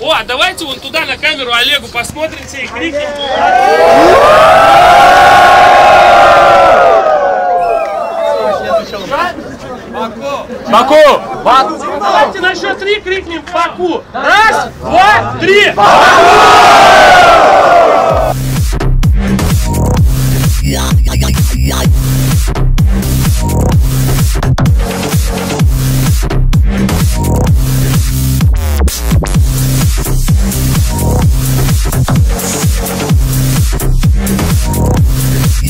О, а давайте вон туда на камеру Олегу посмотрим все и крикнем. Баку! Баку! Давайте на счет три крикнем Баку. Раз, два, три. Yeah,